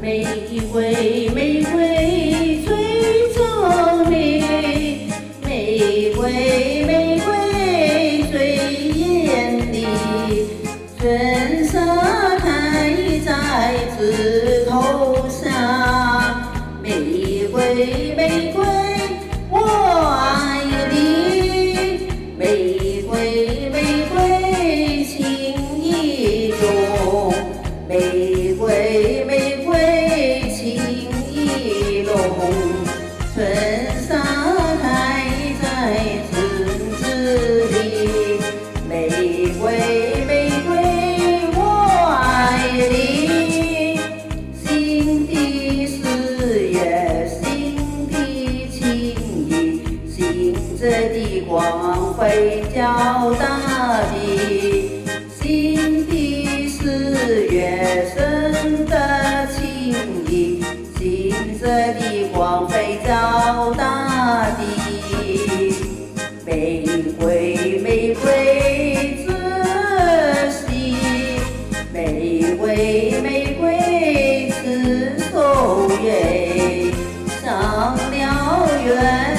玫瑰玫瑰最娇美，玫瑰玫瑰最艳丽，光辉照大地，心底誓言，深的情意，金色的光辉照大地，玫瑰玫瑰仔细，玫瑰玫瑰似守约，上了院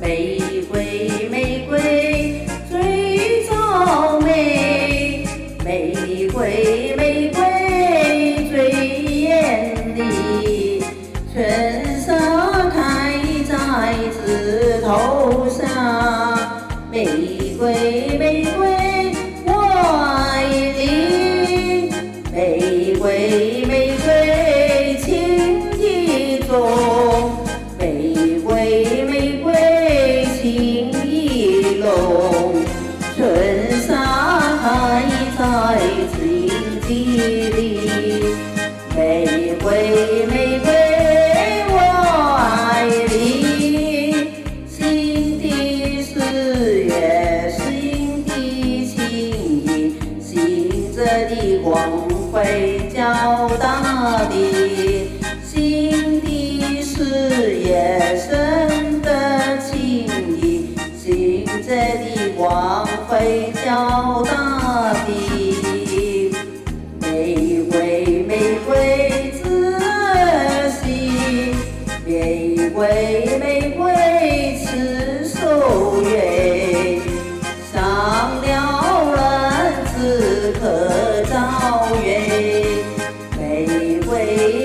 玫瑰玫瑰最娇美，玫瑰玫瑰最艳丽，春色开在枝头上，玫瑰玫瑰春色还在荆棘里。玫瑰玫瑰我爱你，新的誓言，新的情意，醒着的光辉照大地，心底誓言，了大地，玫瑰玫瑰仔细，玫瑰玫瑰刺手耶，上了男子可造原，玫瑰。